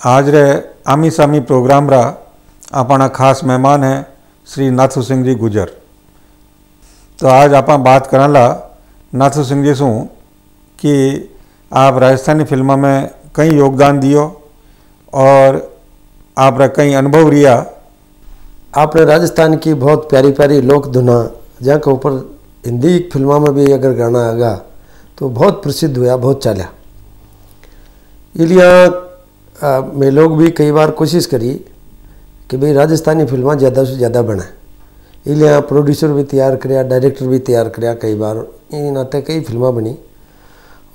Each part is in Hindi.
आज रे आमी सामी प्रोग्राम रा अपना खास मेहमान है श्री नाथू सिंह जी गुजर। तो आज आप बात करला नाथू सिंह जी शू कि आप राजस्थानी फ़िल्मों में कई योगदान दियो और आप कई अनुभव रिया। आपने राजस्थान की बहुत प्यारी प्यारी लोक धुना जहाँ के ऊपर हिंदी फ़िल्मों में भी अगर गाना आगा तो बहुत प्रसिद्ध हुआ बहुत चला मैं लोग भी कई बार कोशिश करी कि भाई राजस्थानी फ़िल्म ज़्यादा से ज़्यादा बने। इसलिए प्रोड्यूसर भी तैयार कराया डायरेक्टर भी तैयार कराया कई बार। इन नाते कई फ़िल्में बनी।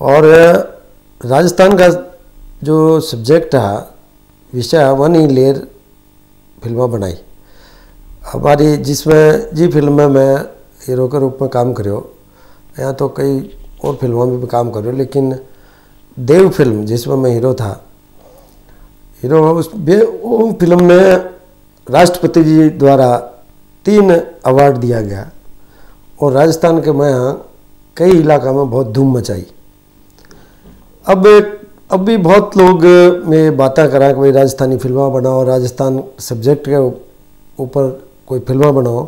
और राजस्थान का जो सब्जेक्ट है, विषय है, वन ही लेर फ़िल्में बनाई। हमारी जिसमें, जी फ़िल्म में मैं हीरो के रूप में काम करो यहाँ तो कई और फ़िल्मों में भी काम करो लेकिन देव फ़िल्म जिसमें मैं हीरो था हीरो उस वो फ़िल्म में राष्ट्रपति जी द्वारा तीन अवार्ड दिया गया। और राजस्थान के मैं यहाँ कई इलाका में बहुत धूम मचाई। अब अब भी बहुत लोग में बातें करा कि भाई राजस्थानी फ़िल्में बनाओ, राजस्थान सब्जेक्ट के ऊपर कोई फ़िल्में बनाओ।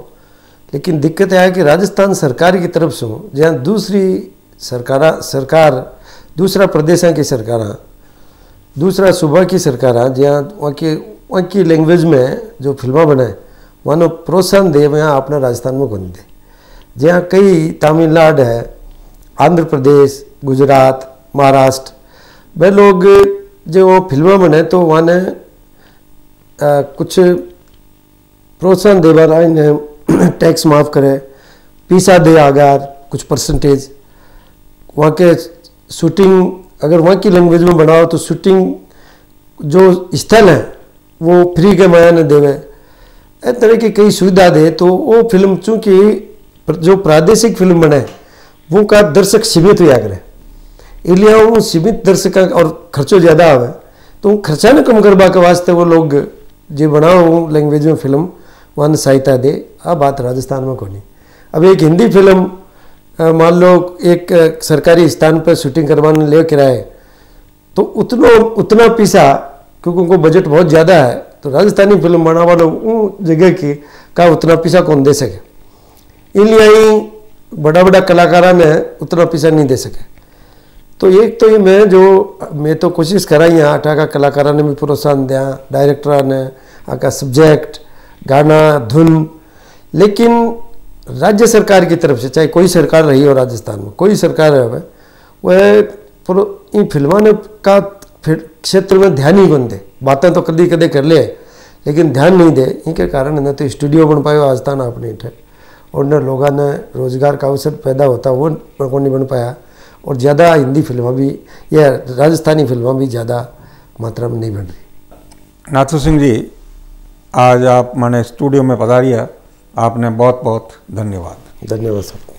लेकिन दिक्कत यह है कि राजस्थान सरकार की तरफ़ से, जहाँ दूसरी सरकार सरकार, दूसरा प्रदेश की सरकार दूसरा, सुबह की सरकार जहाँ वहाँ की वहाँ की लैंग्वेज में जो फ़िल्में बनाए वहाँ प्रोत्साहन दे वहाँ अपना राजस्थान में कौन दे। जहाँ कई तमिलनाडु है, आंध्र प्रदेश, गुजरात, महाराष्ट्र, वे लोग जो फ़िल्में बने तो वहाँ ने कुछ प्रोत्साहन दे बार इन्हें टैक्स माफ़ करे, पीसा दे आगार, कुछ परसेंटेज वहाँ के शूटिंग अगर वहाँ की लैंग्वेज में बनाओ तो शूटिंग जो स्थल है, वो फ्री के माया ने देवे। इस तरह की कई सुविधा दे तो वो फ़िल्म चूँकि जो प्रादेशिक फ़िल्म बने, वो का दर्शक सीमित हुआ करे। इसलिए वो सीमित दर्शक और खर्चो ज़्यादा आवे। तो खर्चा न कम करवा के वास्ते वो लोग जो बनाओ लैंग्वेज में फ़िल्म वन सहायता दे। आ बात राजस्थान में कोनी। अब एक हिंदी फ़िल्म मान लो एक सरकारी स्थान पर शूटिंग करवाने ले किराए तो उतना उतना पैसा, क्योंकि उनको बजट बहुत ज़्यादा है तो राजस्थानी फ़िल्म बना वालों उन जगह की का उतना पैसा कौन दे सके? इसलिए ही बड़ा बड़ा कलाकारा ने उतना पैसा नहीं दे सके। तो एक तो ये मैं जो, मैं तो कोशिश करा ही, आटा का कलाकारा ने भी प्रोत्साहन दिया डायरेक्टर ने आका सब्जेक्ट गाना, धुन, लेकिन राज्य सरकार की तरफ़ से, चाहे कोई सरकार रही हो राजस्थान में, कोई सरकार है, वह इन फ़िल्मों ने का क्षेत्र में ध्यान ही कौन दे बातें तो कभी कदे कर ले, लेकिन ध्यान नहीं दे। इनके कारण न तो स्टूडियो बन पाया आज तक अपने इठे। और न लोगों ने रोज़गार का अवसर पैदा होता, वो को नहीं बन पाया। और ज़्यादा हिंदी फ़िल्में भी, या राजस्थानी फ़िल्में भी ज़्यादा मात्रा में नहीं बन रही। नाथू सिंह जी, आज आप मैंने स्टूडियो में पधारिया। आपने बहुत बहुत धन्यवाद। धन्यवाद सर।